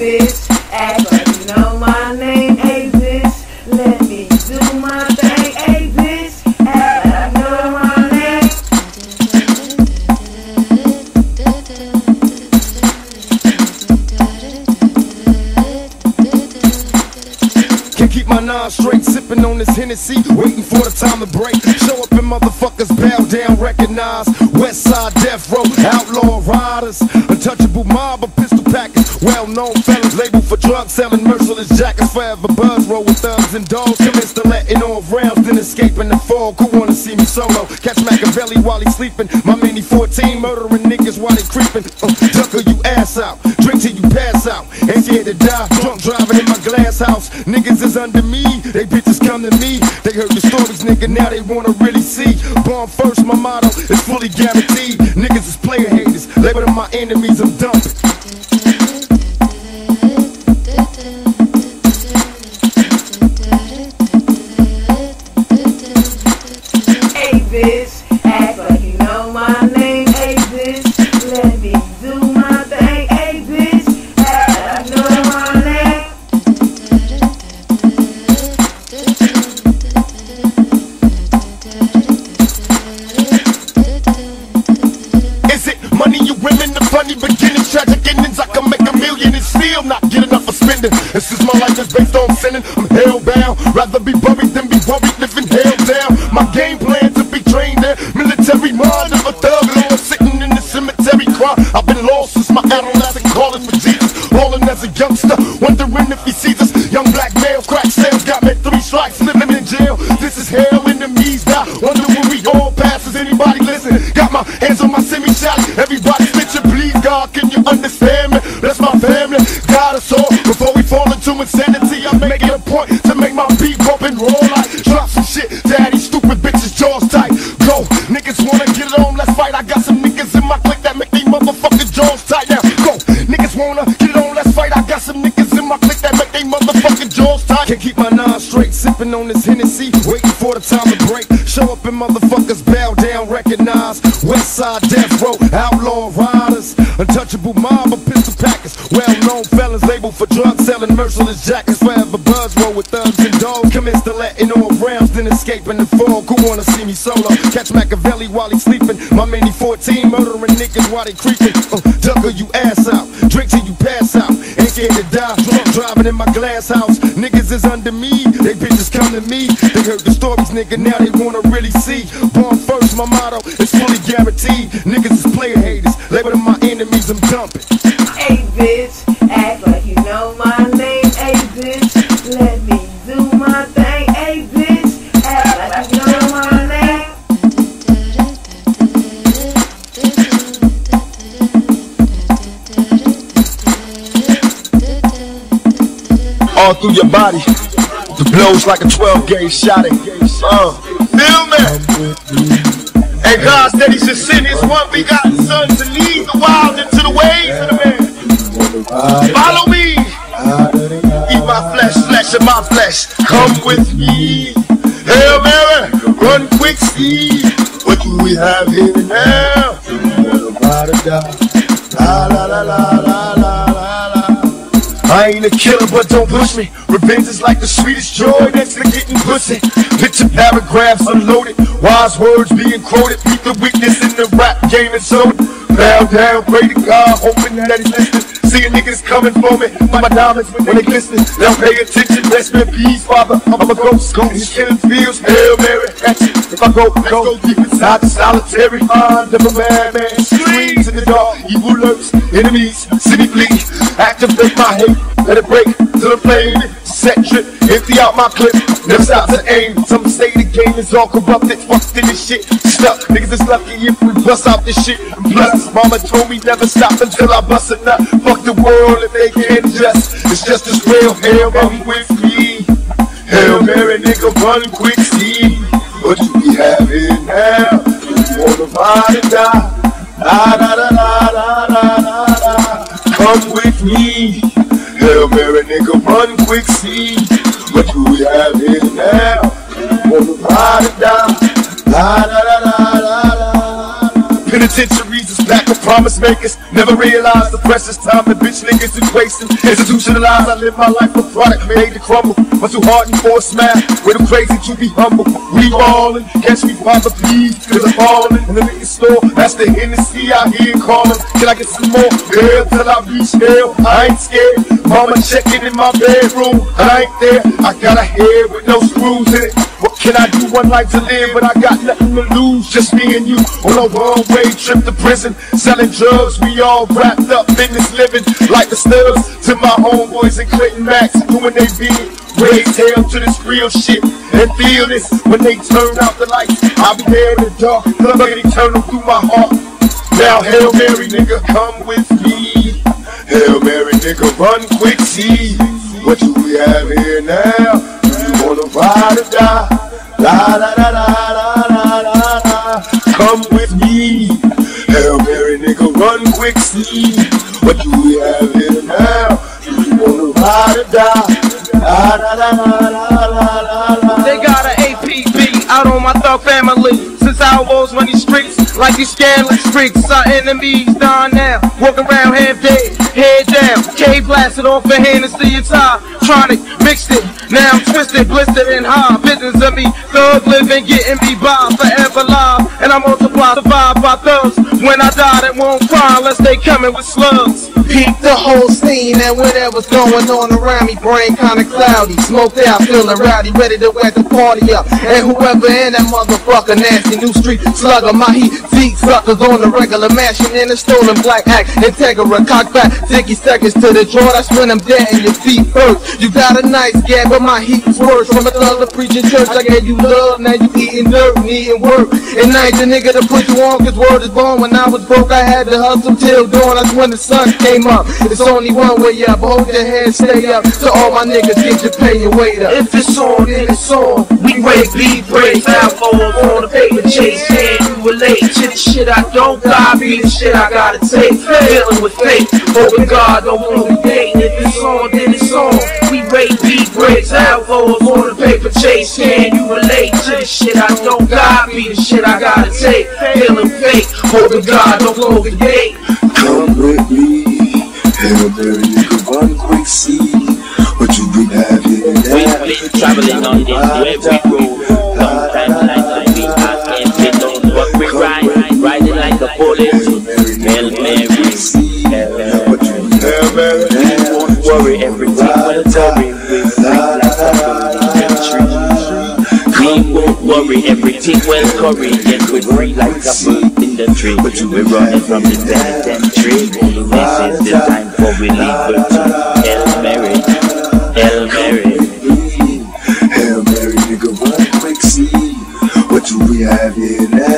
bitch, act like you know my name. Hey, bitch, let me do my thing. Hey, bitch, act like you know my name. Can't keep my nine straight, sipping on this Hennessy, waiting for the time to break. Show up and motherfuckers bow down, recognize. West side death row, outlaw riders, untouchable mob of pistol packers, well known fellas, labeled for drug selling, merciless jackets, forever buzz roll with thugs and dogs. Commence to letting off rounds, then escaping the fog. Who wanna see me solo? Catch Machiavelli while he's sleeping. My mini 14 murdering niggas while they creeping. Uh, ducker you ass out, drink till you pass out. Ain't scared to die, drunk driving in my glass house. Niggas is under me, they bitches come to me. They heard the stories, nigga, now they wanna really see. Born first, my motto is fully guaranteed. Niggas is player haters, label my enemies, I'm dumping. Is based on sinning. I'm hellbound, rather be buried than be worried, living hell down. My game plan to be trained in military mind of a thug lord sitting in the cemetery crying. I've been lost since my adolescent, calling for Jesus. Rolling as a youngster, wondering if he sees us. Young black male, crack sales got me three strikes, living in jail. This is hell, enemies die. Wonder when we all pass. Is anybody listen? Got my hands on my semi shot. Everybody straight, sipping on this Hennessy, waiting for the time to break. Show up and motherfuckers bow down, recognize. West side death row, outlaw riders, untouchable mob of pistol packers, well known felons labeled for drug selling, merciless jackets, forever buzz roll with thugs and dogs. Commence to letting off rounds, then escaping the fog. Who wanna see me solo? Catch Machiavelli while he's sleeping. My mini 14 murdering niggas while they creeping. Uh, ducker you ass out, drink till you pass out. Ain't scared to die, drunk driving in my glass house. Niggas is under me, bitches come to me. They heard the stories, nigga, now they wanna really see. Born first, my motto is fully guaranteed. Niggas is player haters, label them my enemies, I'm dumping. Hey, bitch, act like you know my name. Hey, bitch, let me do my thing. Hey, bitch, act like you know my name. all through your body. The blows like a 12 gauge shot at. Uh, feel me? And God said he should send his one begotten son to lead the wild into the ways of the man. Follow me. Eat my flesh, flesh of my flesh. Come with me. Hail Mary, run quick, see. What do we have here now? La la la la la la. I ain't a killer, but don't push me. Revenge is like the sweetest joy next to getting pussy. Picture paragraphs unloaded, wise words being quoted. Beat the weakness in the rap game and so bow down, pray to God, hoping that he's listening. Seeing niggas coming for me, my diamonds when they glisten. Now pay attention, in peace, father. I'm a ghost, go these killing fields, hail Mary. If I go, let's go deep inside the solitary mind of a madman. Screams in the dark, evil lurks, enemies, city me. Activate my hate, let it break to the flame. Set trip, empty out my clip, never stop to aim. Some say the game is all corrupted, fucked in this shit. Stuck, niggas is lucky if we bust out this shit. Plus, mama told me never stop until I bust a nut. Fuck the world if they can't adjust. It's just as real, hell, I'm with me. Hail Mary, nigga, run quick, see what you be having now. You wanna ride or die? La da da da da da da. Come with me. Hail Mary, nigga, run quick, see what we have having now. Wanna ride or die? La da da da da da. Penitentiaries is Lack of promise makers, never realize the precious time that bitch niggas wasting. Institutionalized, I live my life a product made to crumble. But too hard for a smile, we're too crazy to be humble. We ballin', catch me by the peas, cause I'm fallin' in the liquor store. That's the Hennessy I hear callin'. Can I get some more? Hell till I reach hell, I ain't scared. Mama checking in my bedroom, I ain't there. I got a head with no screws in it. What can I do? One life to live, but I got nothing to lose. Just me and you on a one-way trip to prison, selling drugs. We all wrapped up in this living, like the studs to my homeboys and Clinton Max doing they bid. Raise hell to this real shit and feel this when they turn out the lights. I'll be there in the dark, looking eternal through my heart. Now, Hail Mary, nigga, come with me. Hail Mary, nigga, run quick, see what do we have here now? Do you wanna ride or die? La da da da da da da. Come with me. What do we have here now? Do you wanna ride or die? La da da da da da da. They got an APB out on my thug family. Since I was running streets, like these scandalous freaks, our enemies down now. Walking around half dead, head down. K blasted off a Hennessy and see your tie. Tronic mixed it, now I'm twisted, blistered and high. Business of me, thug living, getting me by forever live. And I multiply, survive by thugs. When I die, they won't cry unless they coming with slugs. Peep the whole scene and whatever's going on around me, brain kinda cloudy. Smoked out, feeling rowdy, ready to wet the party up. And whoever in that motherfucker, nasty new street slugger, my heat, deep suckers on the regular, mashing in a stolen black act. Integra, cock back, 60 seconds to the draw, that's when I'm dead and your feet hurt. You got a nice gap, but my heat's worse. From a thugger preaching church, I gave you love, now you eating dirt, needing work. And I ain't the nigga to put you on, cause word is born. When I was broke, I had to hustle till dawn, that's when the sun came up. It's only one way up, hold your head, stay up. To all my niggas, get your pay your weight up. If it's on, then it's on. We break beat breaks, outlaws on the paper chase. Can you relate to the shit I don't got? Be the shit I gotta take. Dealing with fate, hoping God don't want me dating. If it's on, then it's on. We break beat breaks, outlaws on the paper chase. Can you relate shit I gotta take. Dealing fate, hoping God don't close the gate. Come with me. Hail Mary, nigga, run quick, see what you been having We've been traveling on this wavy road. Sometimes like we have and we don't, but we ride, riding like a bullet. Hail Mary, Hail Mary. What you been having now? Won't worry, everything will worry. We fly worry, everything will curry. Yes, we free like a bird in the tree. But you We're running from the penitentiary. This is the time for we liberty. Hail Mary, Hail Mary. Hail Mary, nigga, run quick, see what you we have here now.